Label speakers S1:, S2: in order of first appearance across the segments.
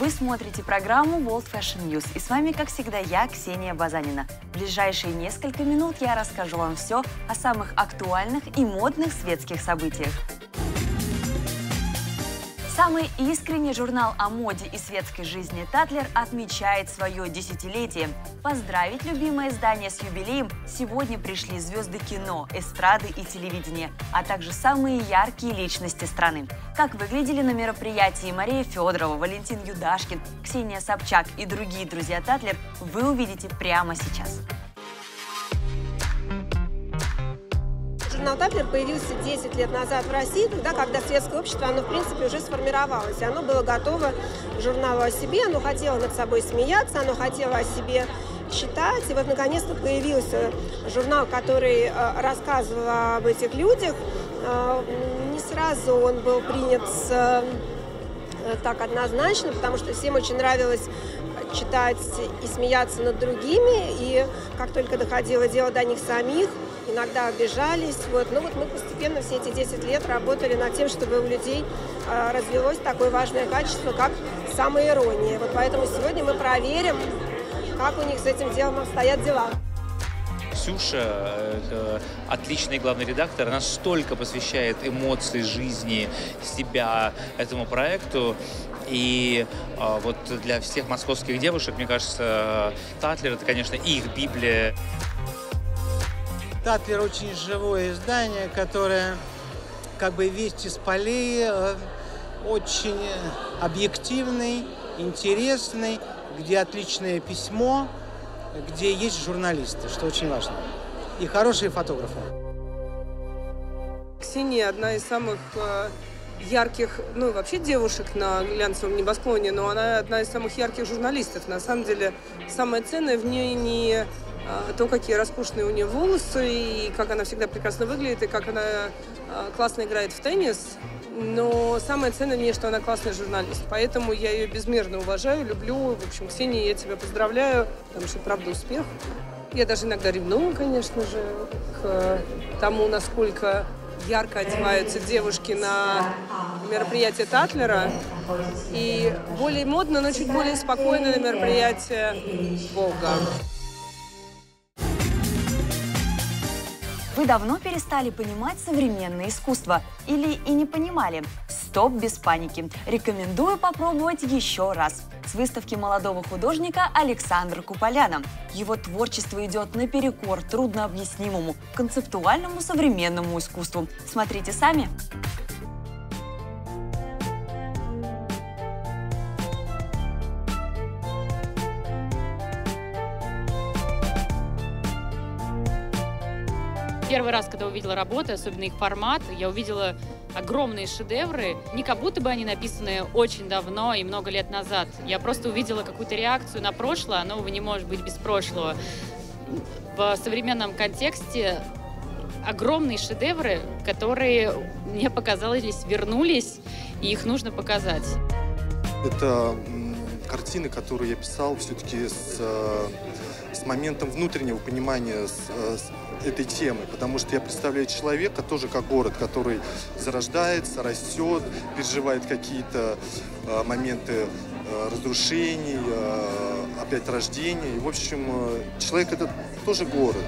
S1: Вы смотрите программу World Fashion News. И с вами, как всегда, я, Ксения Базанина. В ближайшие несколько минут я расскажу вам все о самых актуальных и модных светских событиях. Самый искренний журнал о моде и светской жизни «Татлер» отмечает свое десятилетие. Поздравить любимое издание с юбилеем сегодня пришли звезды кино, эстрады и телевидения, а также самые яркие личности страны. Как выглядели на мероприятии Мария Федорова, Валентин Юдашкин, Ксения Собчак и другие друзья «Татлер» вы увидите прямо сейчас.
S2: Журнал «Татлер» появился 10 лет назад в России, тогда, когда светское общество, оно, в принципе, уже сформировалось. Оно было готово к журналу о себе, оно хотело над собой смеяться, оно хотело о себе читать. И вот, наконец-то, появился журнал, который э, рассказывал об этих людях. Э, не сразу он был принят с, э, так однозначно, потому что всем очень нравилось читать и смеяться над другими. И как только доходило дело до них самих, иногда обижались. Вот. Ну вот мы постепенно все эти 10 лет работали над тем, чтобы у людей э, развилось такое важное качество, как самоирония. Вот поэтому сегодня мы проверим, как у них с этим делом обстоят дела.
S3: Ксюша, э, отличный главный редактор, она столько посвящает эмоции, жизни, себя этому проекту. И э, вот для всех московских девушек, мне кажется, Татлер — это, конечно, их Библия.
S4: Татлер очень живое издание, которое как бы весть из полей, э, очень объективный, интересный, где отличное письмо, где есть журналисты, что очень важно, и хорошие фотографы.
S5: Ксения одна из самых э, ярких, ну вообще девушек на глянцевом небосклоне, но она одна из самых ярких журналистов. На самом деле самое ценное в ней не то, какие роскошные у нее волосы, и как она всегда прекрасно выглядит, и как она а, классно играет в теннис. Но самое ценное мне, что она классный журналист. Поэтому я ее безмерно уважаю, люблю. В общем, Ксения, я тебя поздравляю, потому что, правда, успех. Я даже иногда ревную, конечно же, к тому, насколько ярко одеваются девушки на мероприятие Татлера. И более модно, но чуть более спокойно на мероприятие Бога.
S1: Вы давно перестали понимать современное искусство или и не понимали? Стоп без паники. Рекомендую попробовать еще раз. С выставки молодого художника Александра Куполяна. Его творчество идет наперекор труднообъяснимому, концептуальному современному искусству. Смотрите сами.
S6: Первый раз, когда увидела работы, особенно их формат, я увидела огромные шедевры, не как будто бы они написаны очень давно и много лет назад. Я просто увидела какую-то реакцию на прошлое, оно нового не может быть без прошлого. В современном контексте огромные шедевры, которые мне показалось вернулись, и их нужно показать.
S7: Это картины, которые я писал все-таки с, э, с моментом внутреннего понимания, с, э, с этой темы, потому что я представляю человека тоже как город, который зарождается, растет, переживает какие-то э, моменты э, разрушений, э, опять рождения. И, в общем, э, человек это тоже город.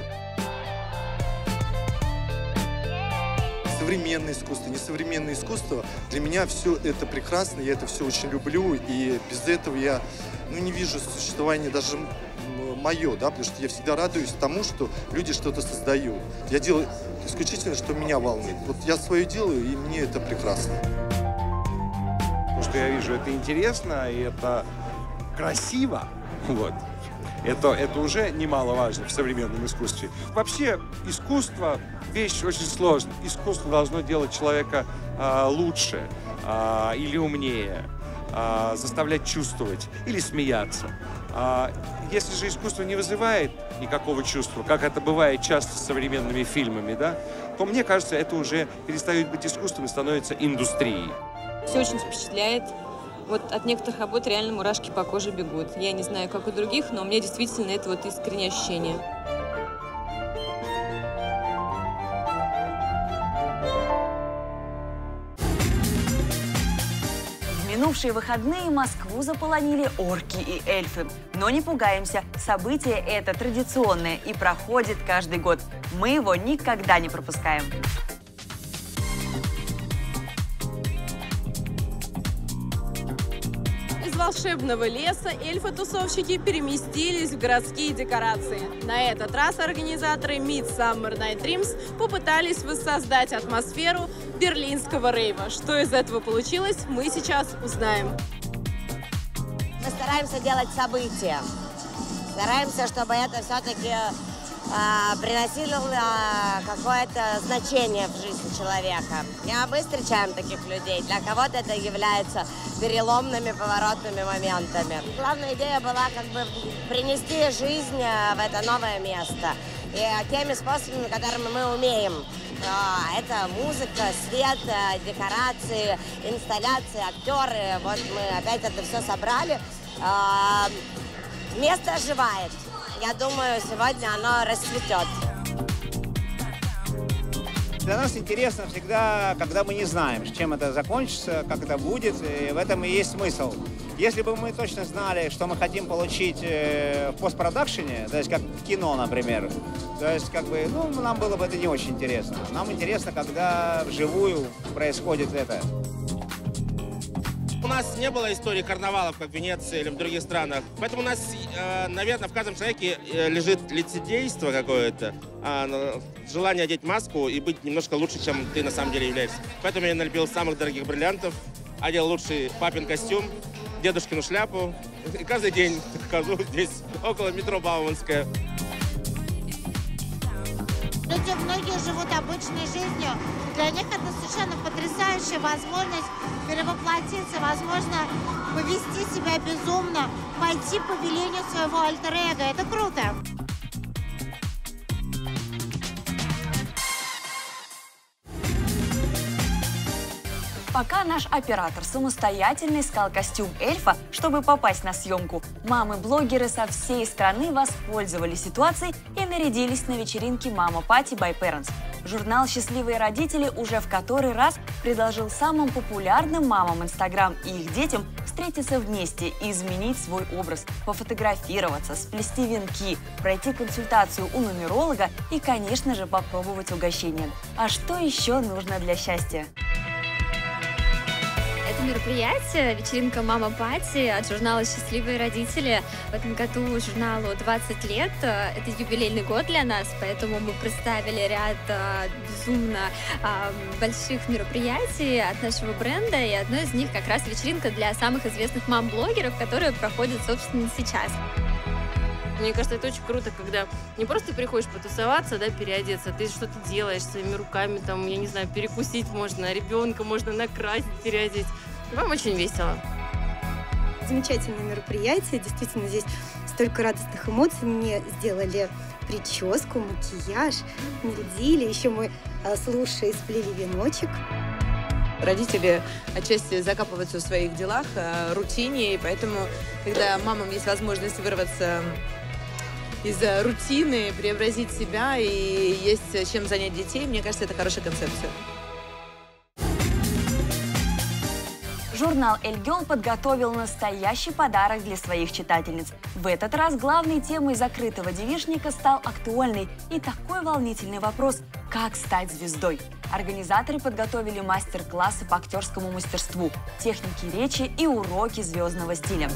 S7: современное искусство, несовременное искусство. Для меня все это прекрасно, я это все очень люблю, и без этого я ну, не вижу существования даже мое, да, потому что я всегда радуюсь тому, что люди что-то создают. Я делаю исключительно, что меня волнует. Вот я свое делаю, и мне это прекрасно.
S8: То, что я вижу, это интересно, и это красиво. Вот. Это, это уже немаловажно в современном искусстве. Вообще, искусство – вещь очень сложная. Искусство должно делать человека а, лучше а, или умнее, а, заставлять чувствовать или смеяться. А, если же искусство не вызывает никакого чувства, как это бывает часто с современными фильмами, да, то мне кажется, это уже перестает быть искусством и становится индустрией.
S9: Все очень впечатляет. Вот от некоторых работ реально мурашки по коже бегут. Я не знаю, как у других, но у меня действительно это вот искреннее ощущение.
S1: Минувшие выходные Москву заполонили орки и эльфы. Но не пугаемся, событие это традиционное и проходит каждый год. Мы его никогда не пропускаем.
S10: Из волшебного леса эльфы-тусовщики переместились в городские декорации. На этот раз организаторы Midsummer Night Dreams попытались воссоздать атмосферу берлинского рейва. Что из этого получилось, мы сейчас узнаем.
S11: Мы стараемся делать события. Стараемся, чтобы это все-таки а, приносило а, какое-то значение в жизнь человека. Не мы встречаем таких людей. Для кого-то это является переломными, поворотными моментами. Главная идея была как бы принести жизнь а, в это новое место. И теми способами, которыми мы умеем. Это музыка, свет, декорации, инсталляции, актеры. Вот мы опять это все собрали. Место оживает. Я думаю, сегодня оно расцветет.
S12: Для нас интересно всегда, когда мы не знаем, чем это закончится, как это будет, и в этом и есть смысл. Если бы мы точно знали, что мы хотим получить э, в постпродакшене, то есть как в кино, например, то есть как бы, ну, нам было бы это не очень интересно. Нам интересно, когда вживую происходит это.
S13: У нас не было истории карнавалов, как в Венеции или в других странах. Поэтому у нас, э, наверное, в каждом человеке э, лежит лицедейство какое-то, а, желание одеть маску и быть немножко лучше, чем ты на самом деле являешься. Поэтому я налепил самых дорогих бриллиантов, одел лучший папин костюм, дедушкину шляпу. И каждый день хожу здесь, около метро Бауманская.
S3: Люди многие живут обычной жизнью. Для них это совершенно потрясающая возможность перевоплотиться, возможно, повести себя безумно, пойти по велению своего альтер-эго. Это круто.
S1: Пока наш оператор самостоятельно искал костюм эльфа, чтобы попасть на съемку, мамы-блогеры со всей страны воспользовались ситуацией и нарядились на вечеринке «Мама Пати by Parents». Журнал «Счастливые родители» уже в который раз предложил самым популярным мамам Инстаграм и их детям встретиться вместе и изменить свой образ, пофотографироваться, сплести венки, пройти консультацию у нумеролога и, конечно же, попробовать угощение. А что еще нужно для счастья?
S14: Мероприятие, вечеринка «Мама Пати» от журнала «Счастливые родители». В этом году журналу 20 лет. Это юбилейный год для нас, поэтому мы представили ряд а, безумно а, больших мероприятий от нашего бренда, и одно из них как раз вечеринка для самых известных мам-блогеров, которая проходит, собственно, сейчас.
S15: Мне кажется, это очень круто, когда не просто приходишь потусоваться, да, переодеться, ты что-то делаешь своими руками, там, я не знаю, перекусить можно, ребенка можно накрасить, переодеть. Вам очень весело.
S16: Замечательное мероприятие, действительно, здесь столько радостных эмоций. Мне сделали прическу, макияж, нарядили, еще мы а, с Лушей сплели веночек.
S17: Родители отчасти закапываются в своих делах, а, рутине, и поэтому, когда мамам есть возможность вырваться из рутины, преобразить себя и есть чем занять детей, мне кажется, это хорошая концепция.
S1: Журнал «Эльгел» подготовил настоящий подарок для своих читательниц. В этот раз главной темой закрытого девишника стал актуальный и такой волнительный вопрос – как стать звездой? Организаторы подготовили мастер-классы по актерскому мастерству, технике речи и уроки звездного стиля.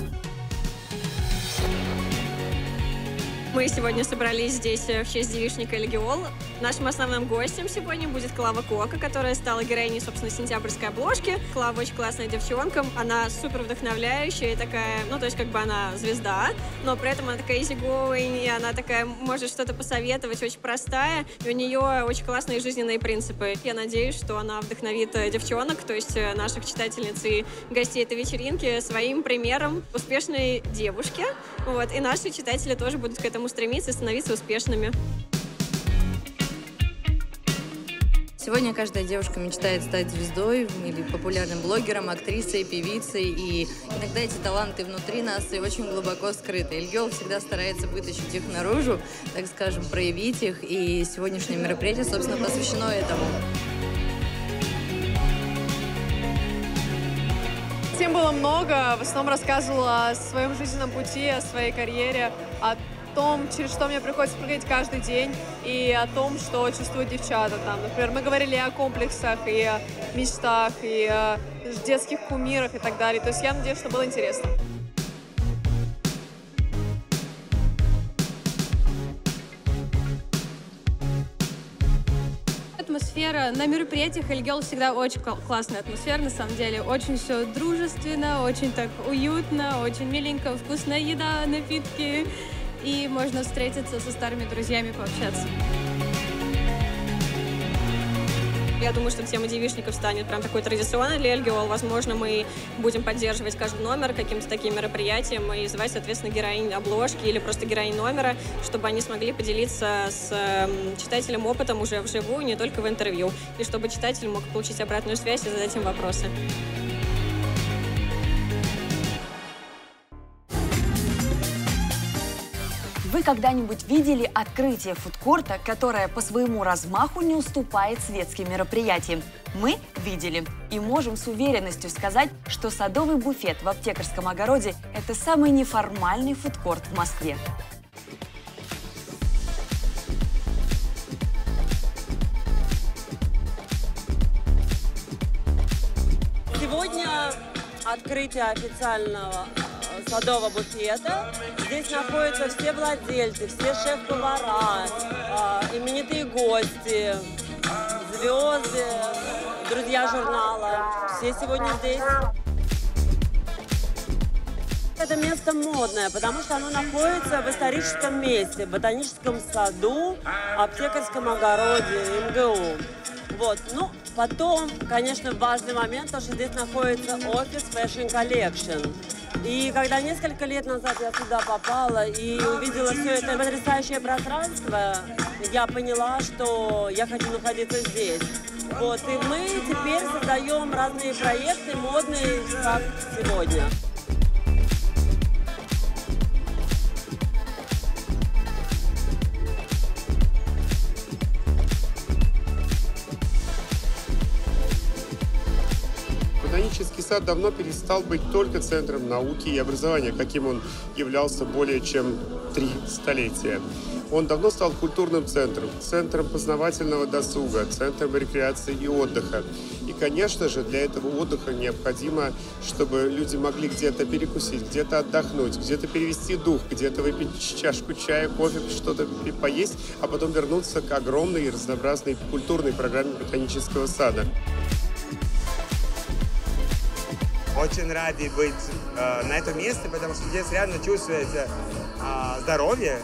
S18: Мы сегодня собрались здесь э, в честь девичника Легиол. Нашим основным гостем сегодня будет Клава Кока, которая стала героиней, собственно, сентябрьской обложки. Клава очень классная девчонка. Она супер вдохновляющая и такая, ну, то есть как бы она звезда, но при этом она такая easygoing, и она такая может что-то посоветовать, очень простая, и у нее очень классные жизненные принципы. Я надеюсь, что она вдохновит э, девчонок, то есть э, наших читательниц и гостей этой вечеринки своим примером успешной девушки. Вот, и наши читатели тоже будут к этому этому стремиться и становиться успешными.
S19: Сегодня каждая девушка мечтает стать звездой или популярным блогером, актрисой, певицей. И иногда эти таланты внутри нас и очень глубоко скрыты. Ильгел всегда старается вытащить их наружу, так скажем, проявить их. И сегодняшнее мероприятие, собственно, посвящено этому.
S20: Тем было много. В основном рассказывала о своем жизненном пути, о своей карьере, о том, через что мне приходится проходить каждый день, и о том, что чувствуют девчата там. Например, мы говорили о комплексах, и о мечтах, и о детских кумирах и так далее. То есть я надеюсь, что было интересно.
S10: атмосфера на мероприятиях Эльгел всегда очень классная атмосфера, на самом деле. Очень все дружественно, очень так уютно, очень миленько, вкусная еда, напитки. И можно встретиться со старыми друзьями, пообщаться.
S18: Я думаю, что тема девишников станет прям такой традиционной для Эльгиол. Возможно, мы будем поддерживать каждый номер каким-то таким мероприятием и звать, соответственно, героинь обложки или просто героинь номера, чтобы они смогли поделиться с эм, читателем опытом уже вживую, не только в интервью, и чтобы читатель мог получить обратную связь и задать им вопросы.
S1: Вы когда-нибудь видели открытие фудкорта, которое по своему размаху не уступает светским мероприятиям? Мы видели и можем с уверенностью сказать, что садовый буфет в аптекарском огороде – это самый неформальный фудкорт в Москве.
S21: Сегодня открытие официального садового буфета. Здесь находятся все владельцы, все шеф-повара, э, именитые гости, звезды, друзья журнала. Все сегодня здесь. Это место модное, потому что оно находится в историческом месте, в ботаническом саду, аптекарском огороде, МГУ. Вот. Ну, потом, конечно, важный момент, то, что здесь находится офис Fashion Collection. И когда несколько лет назад я сюда попала и увидела все это потрясающее пространство, я поняла, что я хочу находиться здесь. Вот, и мы теперь создаем разные проекты модные, как сегодня.
S19: Сад давно перестал быть только центром науки и образования, каким он являлся более чем три столетия. Он давно стал культурным центром, центром познавательного досуга, центром рекреации и отдыха. И, конечно же, для этого отдыха необходимо, чтобы люди могли где-то перекусить, где-то отдохнуть, где-то перевести дух, где-то выпить чашку чая, кофе, что-то поесть, а потом вернуться к огромной и разнообразной культурной программе ботанического сада.
S22: Очень рады быть э, на этом месте, потому что здесь реально чувствуется э, здоровье,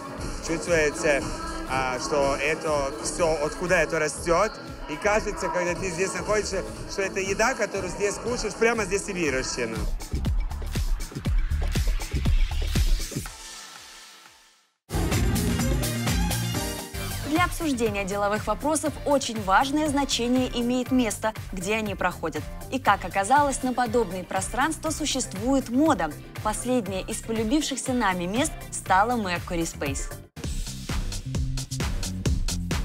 S22: чувствуется, э, что это все, откуда это растет. И кажется, когда ты здесь находишься, что это еда, которую здесь кушаешь, прямо здесь и выращена.
S1: Обсуждения деловых вопросов очень важное значение имеет место, где они проходят. И как оказалось, на подобные пространства существует мода. Последнее из полюбившихся нами мест стало Mercury Space.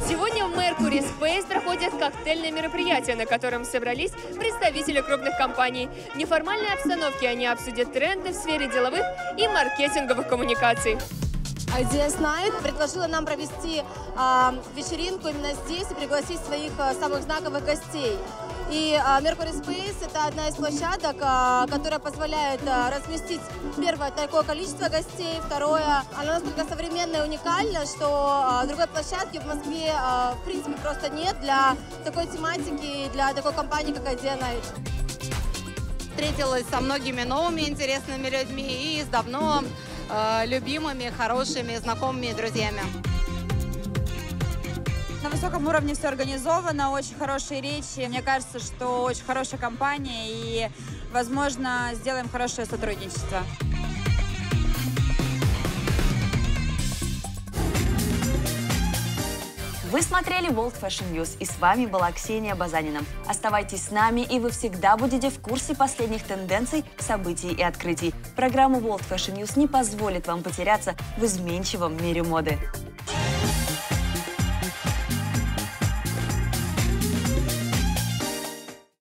S15: Сегодня в Mercury Space проходит коктейльное мероприятие, на котором собрались представители крупных компаний. В неформальной обстановке они обсудят тренды в сфере деловых и маркетинговых коммуникаций.
S23: DS Night предложила нам провести э, вечеринку именно здесь и пригласить своих э, самых знаковых гостей. И э, Mercury Space – это одна из площадок, э, которая позволяет э, разместить, первое, такое количество гостей, второе, она настолько современная и уникальна, что э, другой площадки в Москве э, в принципе просто нет для такой тематики, для такой компании, как Idea Night
S24: встретилась со многими новыми интересными людьми и с давно э, любимыми, хорошими, знакомыми друзьями.
S17: На высоком уровне все организовано, очень хорошие речи. Мне кажется, что очень хорошая компания и, возможно, сделаем хорошее сотрудничество.
S1: Вы смотрели World Fashion News, и с вами была Ксения Базанина. Оставайтесь с нами, и вы всегда будете в курсе последних тенденций, событий и открытий. Программа World Fashion News не позволит вам потеряться в изменчивом мире моды.